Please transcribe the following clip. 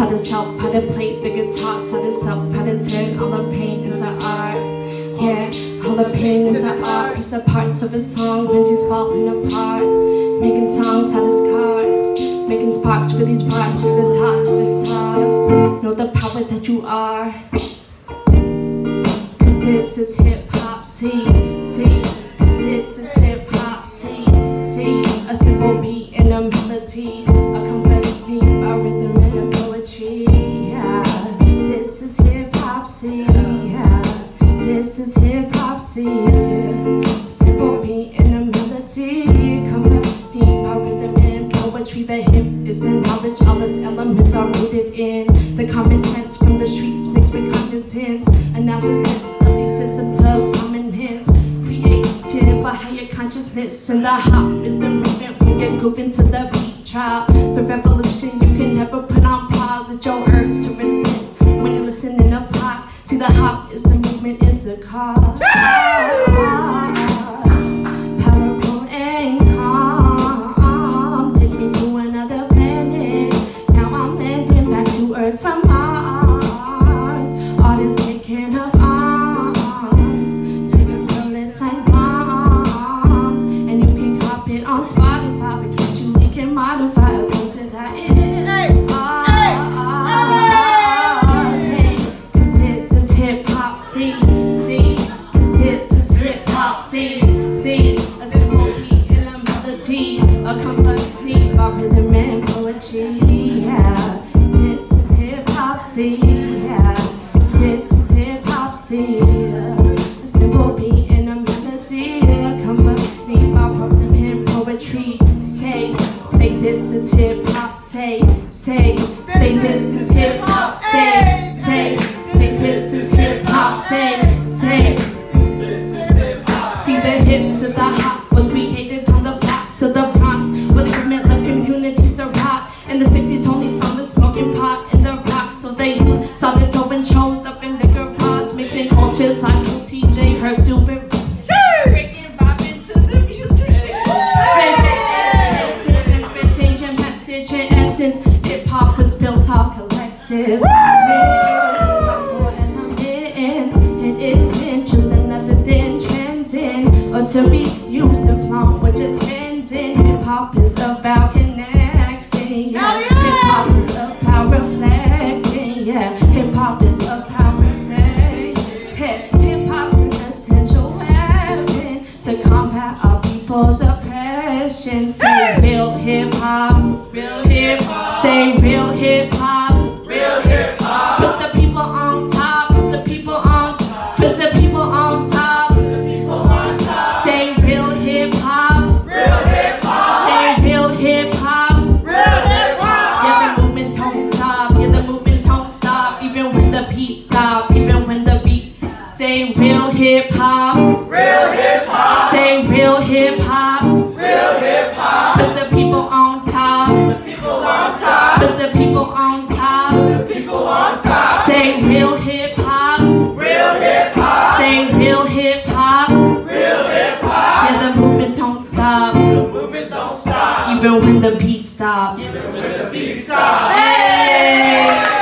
Taught herself how to play the guitar, taught herself how to turn all the pain into art. All the pain into art. Piece of parts of a song when she's falling apart. Making songs out of scars. Making sparks with each part to the top to the stars. Know the power that you are. Cause this is hip hop, see, in. The common sense from the streets mixed with cognizance Analysis of these systems of dominance. Created by higher consciousness. And the hop is the movement when you're grooving to the beat drop The revolution you can never put on pause. It's your urge to resist. When you're listening to pop See the hop is the movement, is the cause. Can't you link and modify a culture that is? accompanied by rhythm and poetry. Yeah, this is hip hop. See, yeah, this is hip hop. See, yeah. a simple beat and a melody accompanied by rhythm and poetry. Say, say this is hip hop. Say, say, say this is hip hop. Say, say, say this is hip hop. Say, say. See the hip to the hop was created on the backs of the Bronx, where the government left communities to rot. in the 60s only from the smoking pot in the rock So they saw the dope and shows collective It isn't just another thing trending Or to be used to flaunt what just ending Hip hop is about connecting yeah. Hip hop is a power reflecting, yeah. Hip hop is a power play. Hip hop's an essential weapon to combat our people's oppression. Say real hip hop, real hip hop. Say real hip hop, Say real hip hop. Real hip hop. Say real hip hop. Real hip hop. Push the people on top. Push the people on top. Push the people on top. Push the people on top. Say real hip hop. Real hip hop. Say real hip hop. Real hip hop. Yeah, the movement don't stop. The movement don't stop. Even when the beat stop. Even when the beat stop. Hey!